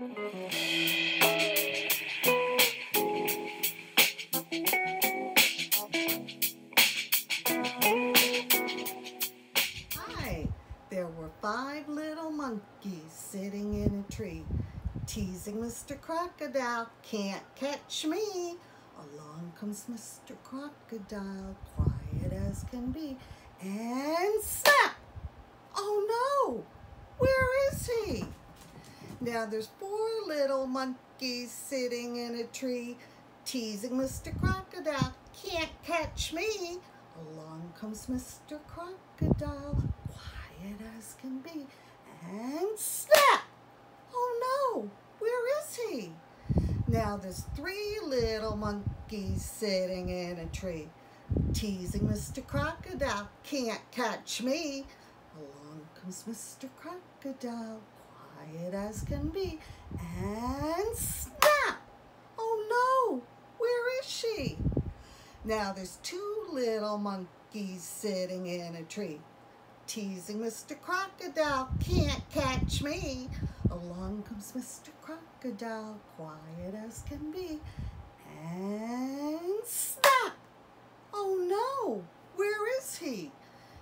Hi, there were five little monkeys sitting in a tree, teasing Mr. Crocodile, can't catch me. Along comes Mr. Crocodile, quiet as can be, and snap! Oh no, where is he? Now there's four little monkeys sitting in a tree, teasing Mr. Crocodile, can't catch me. Along comes Mr. Crocodile, quiet as can be, and snap! Oh no, where is he? Now there's three little monkeys sitting in a tree, teasing Mr. Crocodile, can't catch me. Along comes Mr. Crocodile, quiet as can be, and snap! Oh no, where is she? Now there's two little monkeys sitting in a tree, teasing Mr. Crocodile, can't catch me. Along comes Mr. Crocodile, quiet as can be, and snap! Oh no, where is he?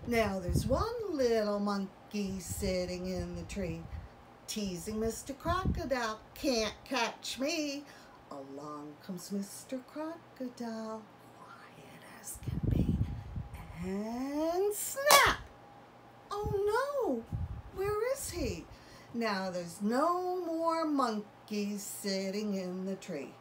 Now there's one little monkey sitting in the tree, teasing Mr. Crocodile, can't catch me. Along comes Mr. Crocodile, quiet as can be, and snap! Oh no, where is he? Now there's no more monkeys sitting in the tree.